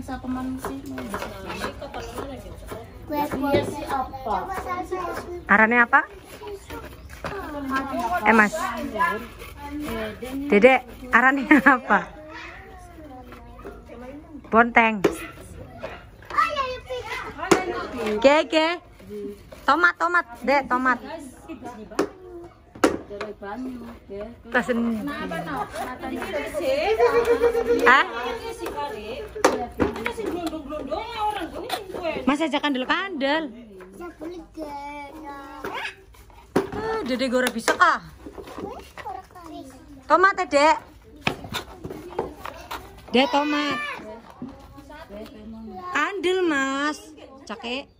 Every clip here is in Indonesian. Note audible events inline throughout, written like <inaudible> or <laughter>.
Satu manusia. Iya apa? Arane apa? Eh mas, dedek, arane <laughs> apa? Bonteng. Oke oke. Tomat tomat, dek tomat. Dari banyu ya. Pesen. Hah? gue. Mas aja kandel kandel. Ah, dede gue bisa kah? Tomat ya, dek. Dek tomat. Kandel mas. Cake.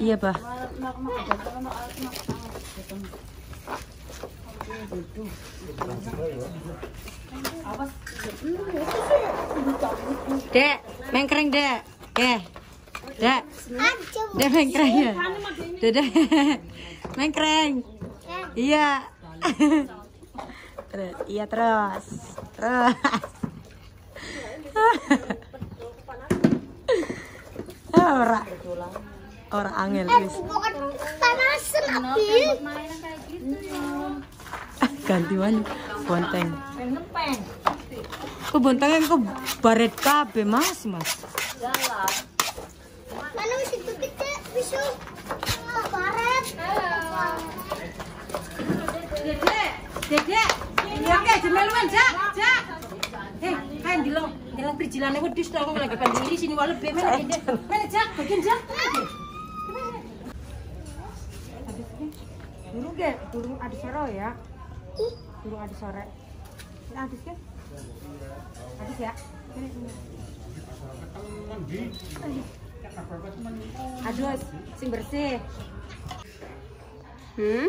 Iya bah. Dek, mengkering dek. Dek. Dek. Dek mengkering ya. Dek. <laughs> Mengkering. Iya. <laughs> Iya terus. Terus. <laughs> Ora. Ora angel wis. mainan kayak gitu ya. Ganti mana? Bonteng. Kok bontengnya kok baret kabeh, Mas, Mas. Dedek, dedek. Ya oke, jemeluan, Jak, Jak. Eh, kan perijilannya wedhus to aku lagi pandiri sini wae lebih mana dedek. Mana Jak, bagian Jak. Dulu ge, durung ada sore ya. Durung ada sore. Ini Adis kan? Adis ya? Ini, ini. Aduh, sing bersih. Hmm?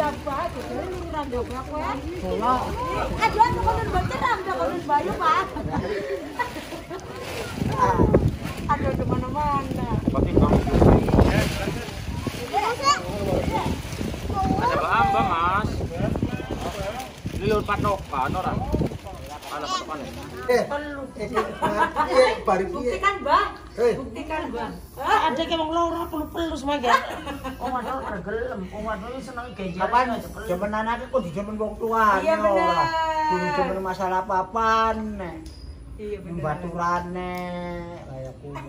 Pakai. Ada bamba mas. Ini lur patokan orang. Mana patokan? Eh? Buktikan, Mbak. Eh, Buktikan, Mbak. Ah, ada kayak wong loro perlu perlu semua. Oh, ada ora gelem. Oh, ada seneng gejer. Apa nih? Jaman anake kok dijaman wong tua. Iya benar. Kudu jaman masalah papan. Iya benar. Baturane kaya kuwi. <laughs>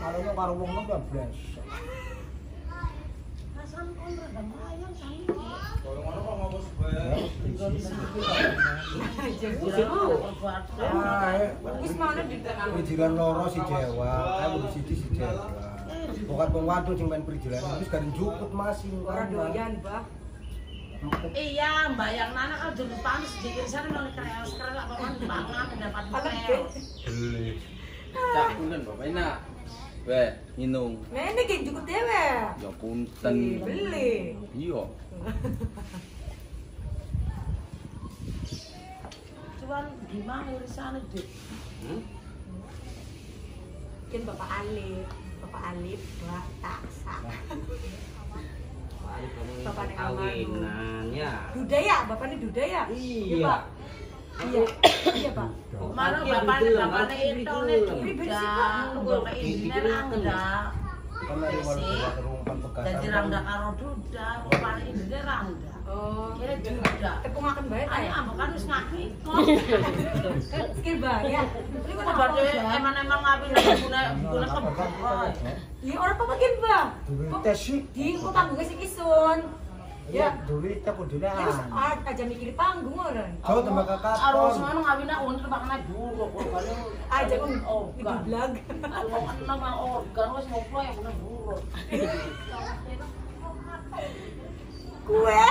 Kalau lu karo wong loro blas. Kasan kon rada mayang sami. Kalau ngono kok ngopo sebel. Wis mana di Perizilan loro si Jawa, aku di sini si Jawa. Bukan wong wadon sing main perizilan, wis garing jukut masing ora doyan, Bah. Iya, Mbak yang nana kan dulu panas di kiri sana malah kereos kereos apa kan pangan dapat kereos. Beli. Cak punten Bapak Ina. Weh, minum. Nah, ini kayak cukup dewe. Ya punten. Beli. Iya. <laughs> Cuman gimana urusannya deh? Kan Bapak Alif, Bapak Alif, Mbak Taksa. Bapak Nek kawinan ya. Duda ya, Bapak ini Duda ya? Iya. Pak. Iya. Iya, Pak. Mana bapaknya bapaknya itu nih udah, gue kayak ini rangda. Kan dari walau buat rumpan bekas. Jadi rangda karo duda, bapaknya ini rangda. Oh, Kira duda. tepung akan bayar Ayo ya? ambek kan wis ngaki. Skill bayar. Ini kok Obatnya apa? emang-emang ngapi nek guna guna kebun. Iya, orang apa makin, Mbak? Duit tes sih. Di kok panggungnya si Isun. Ya, duit aku dunia. Terus aja mikir panggung orang. Jauh tembak kakak. Arus ngono ngawi nak untuk bakna dulu kok bane. Aja kan oh, kan. vlog. Aku kan nama organ wis ngopo ya bener dulu. <laughs> Kue.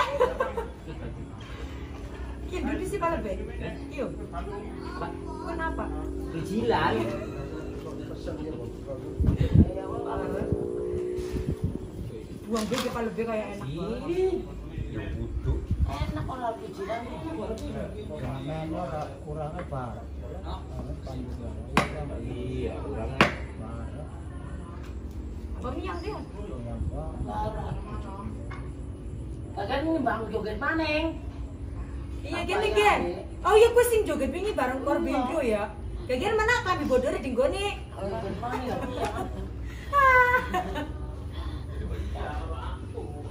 Iya, dulu sih paling baik. Iya. Kenapa? Perizilan. Buang beg paling baik kayak enak banget. Ya buduk. Enak ora pijiran iki. Jangan ora kurangnya parah. Iya, orangnya. Apa yang dia? Kagak nimbang joget maneng. Iya gini gen. Oh iya gue sing joget wingi bareng kor bendo ya. Kagian mana kami bodor di goni. Joget maneng <laughs> ya. Kalau buknya kalau parah kita pemboro.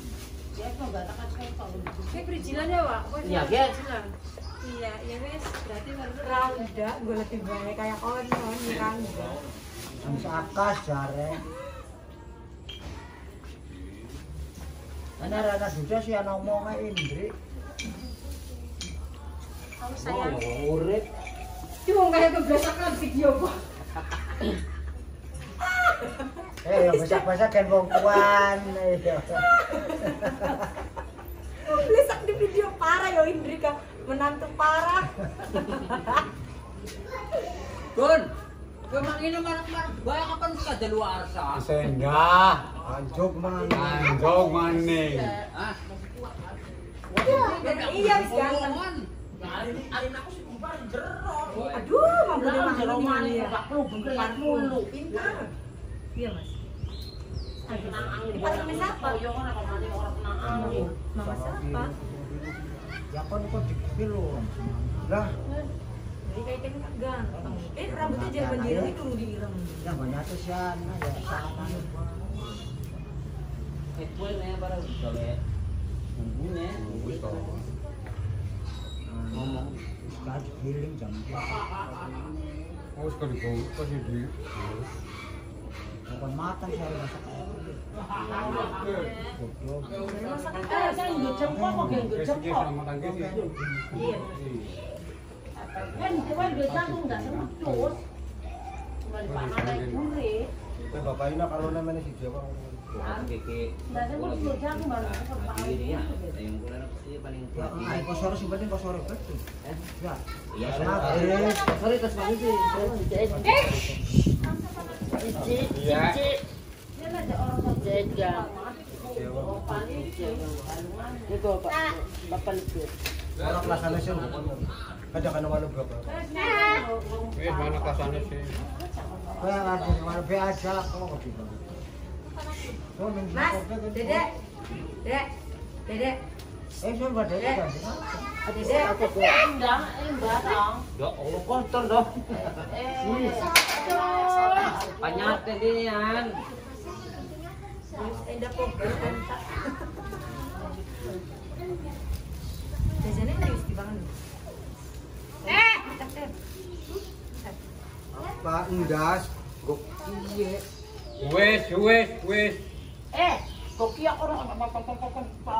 Kayak perizinan ya, Wak? Iya, Gen. Iya, ya wes. Berarti baru Rangga, gue lebih banyak kayak konon, nih Rangga. bisa akas jare. Ana rana sudah sih ana omongnya Indri. Oh, urip. Cuma kayak kebiasaan video, Pak. <laughs> Eh, ya basak-basak kan wong tuan. Eh, Lesak di video parah ya Indri kak menantu parah. Kun. Gue ini marah-marah. Banyak kapan sih kada luar sa? Sendah, Anjog man. anjog maning. Ah, Iya wis ganteng. Arin aku sih kumpar jero. Aduh, mampu dia maneh ya. bak lu bener ya mulu. Pintar. Iya mas. Pas sama siapa? Yo kan. Mama siapa? Ya kon kok. Lah, Jadi kan. Eh rambutnya jangan bandiran itu lu diirem. ya banyak tuh ya eh kue nih para boleh. Bumbunya. Ngomong jam Oh, sekali kau kasih di. Bukan matang saya masak air. Masakan Eh, saya nggak jempol kok nggak sih. Iya. Kan kowe duwe jantung ndak semedus. Cuman panas kayak gure. Eh, Bapak ini kalau namanya si Jawa. Ya, gue sih Ya, penting kok sore betul. Eh? Ya. Iya. Sorry, tas banget sih. Iya. Itu Pak. Bapak berapa. Ning Kan. Saya. Enggak, enggak dong. Ya Allah kotor dong. Eh, Banyak kok. Bangun. Eh? Wes, wes, wes. eh, kok kia orang apa-apa-apa-apa-apa.